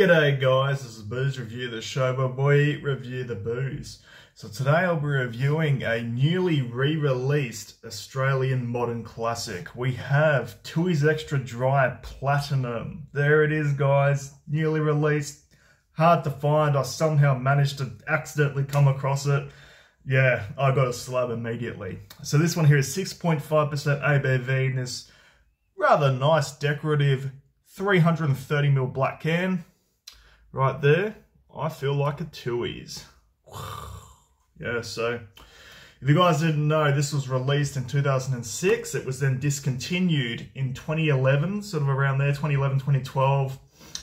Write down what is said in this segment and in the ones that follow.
G'day guys, this is Booze Review the show where we review the booze. So today I'll be reviewing a newly re-released Australian modern classic. We have Tooheys Extra Dry Platinum. There it is guys, newly released. Hard to find, I somehow managed to accidentally come across it. Yeah, I got a slab immediately. So this one here is 6.5% ABV in this rather nice decorative 330ml black can right there, I feel like a Tooheys. yeah, so if you guys didn't know, this was released in 2006. It was then discontinued in 2011, sort of around there, 2011, 2012.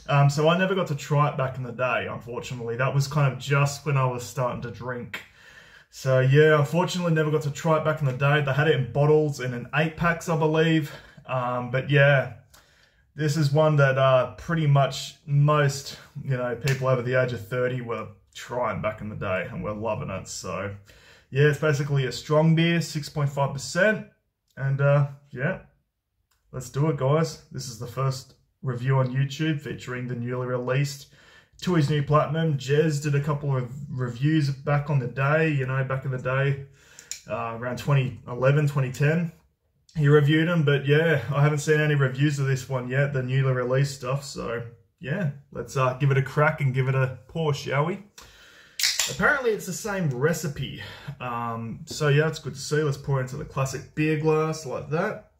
Um, so I never got to try it back in the day, unfortunately. That was kind of just when I was starting to drink. So yeah, unfortunately never got to try it back in the day. They had it in bottles and in eight packs, I believe. Um, but yeah, this is one that uh, pretty much most, you know, people over the age of 30 were trying back in the day and we're loving it. So, yeah, it's basically a strong beer, 6.5%. And, uh, yeah, let's do it, guys. This is the first review on YouTube featuring the newly released Tooheys New Platinum. Jez did a couple of reviews back on the day, you know, back in the day, uh, around 2011, 2010 he reviewed them, but yeah, I haven't seen any reviews of this one yet, the newly released stuff. So yeah, let's uh, give it a crack and give it a pour, shall we? Apparently it's the same recipe. Um, so yeah, it's good to see. Let's pour into the classic beer glass like that.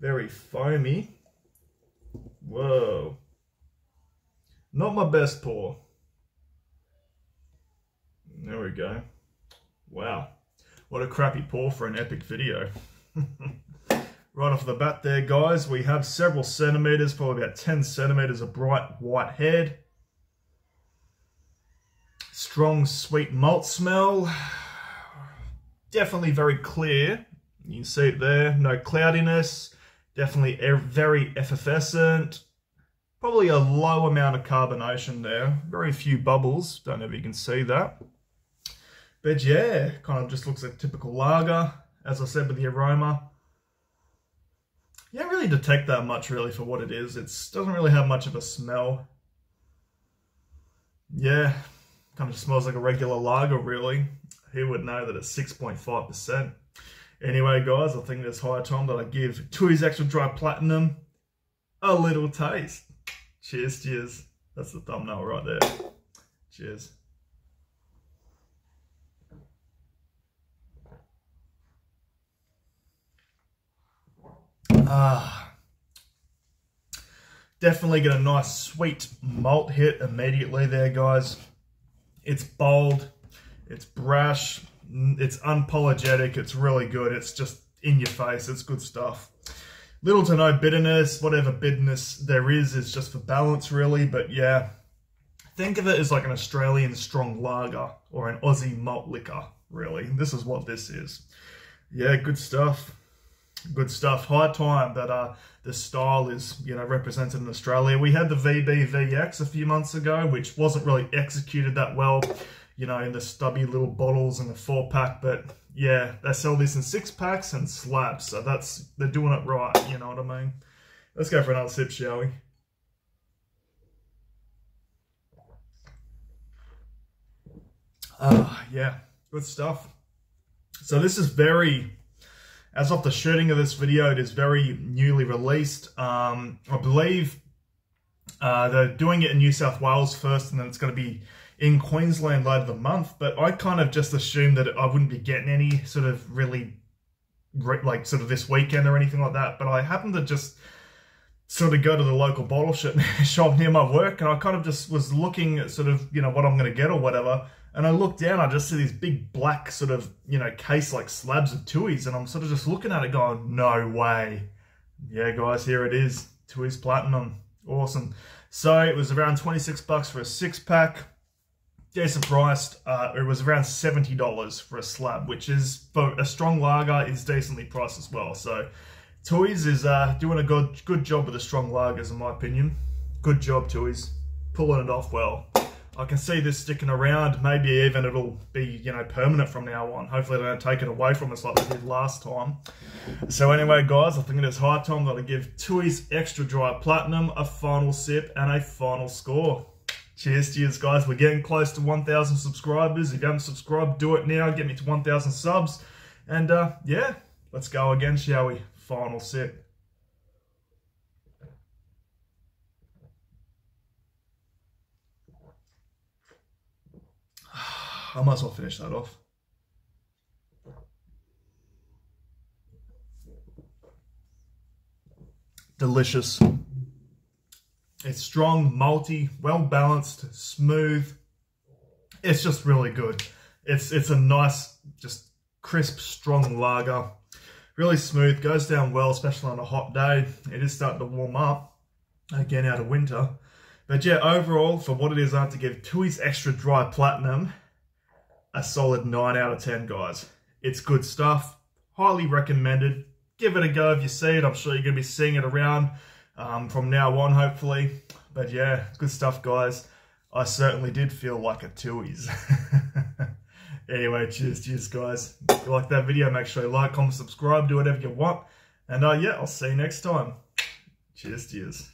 Very foamy. Whoa. Not my best pour. There we go. Wow. What a crappy pour for an epic video. Right off the bat there, guys, we have several centimeters, probably about 10 centimeters of bright white head. Strong sweet malt smell. Definitely very clear. You can see it there, no cloudiness. Definitely very effervescent. Probably a low amount of carbonation there. Very few bubbles. Don't know if you can see that. But yeah, kind of just looks like typical lager. As I said with the aroma, really detect that much really for what it is. It doesn't really have much of a smell. Yeah, kind of smells like a regular lager really. Who would know that it's 6.5%? Anyway guys, I think it's high time that I give Tooheys Extra Dry Platinum a little taste. Cheers, cheers. That's the thumbnail right there. Cheers. Ah, definitely get a nice sweet malt hit immediately there, guys. It's bold, it's brash, it's unapologetic, it's really good. It's just in your face, it's good stuff. Little to no bitterness, whatever bitterness there is, is just for balance really, but yeah. Think of it as like an Australian strong lager or an Aussie malt liquor, really. This is what this is. Yeah, good stuff good stuff. High time that uh, the style is, you know, represented in Australia. We had the VBVX a few months ago, which wasn't really executed that well, you know, in the stubby little bottles and the four pack. But yeah, they sell this in six packs and slabs. So that's, they're doing it right. You know what I mean? Let's go for another sip, shall we? Ah, uh, yeah, good stuff. So this is very as of the shooting of this video, it is very newly released. Um, I believe uh, they're doing it in New South Wales first, and then it's going to be in Queensland later the month. But I kind of just assumed that I wouldn't be getting any sort of really, like sort of this weekend or anything like that. But I happened to just sort of go to the local bottle shop near my work, and I kind of just was looking at sort of, you know, what I'm going to get or whatever. And I look down, I just see these big black sort of, you know, case like slabs of Tooheys. And I'm sort of just looking at it going, no way. Yeah, guys, here it is. Tooheys Platinum. Awesome. So it was around 26 bucks for a six pack. Decent priced. Uh, it was around $70 for a slab, which is, for a strong lager, is decently priced as well. So Tooheys is uh, doing a good, good job with the strong lagers, in my opinion. Good job, Tooheys. Pulling it off well. I can see this sticking around. Maybe even it'll be, you know, permanent from now on. Hopefully they don't take it away from us like they did last time. So anyway, guys, I think it is high time that I give Tooheys Extra Dry Platinum a final sip and a final score. Cheers, cheers, guys. We're getting close to 1,000 subscribers. If you haven't subscribed, do it now. Get me to 1,000 subs. And uh, yeah, let's go again, shall we? Final sip. I might as well finish that off. Delicious. It's strong, malty, well balanced, smooth. It's just really good. It's it's a nice, just crisp, strong lager. Really smooth, goes down well, especially on a hot day. It is starting to warm up again out of winter. But yeah, overall, for what it is, I have to give Tooheys Extra Dry Platinum a solid 9 out of 10, guys. It's good stuff. Highly recommended. Give it a go if you see it. I'm sure you're going to be seeing it around um, from now on, hopefully. But yeah, good stuff, guys. I certainly did feel like a Tooheys. anyway, cheers, cheers, guys. If you like that video, make sure you like, comment, subscribe, do whatever you want. And uh, yeah, I'll see you next time. Cheers, cheers.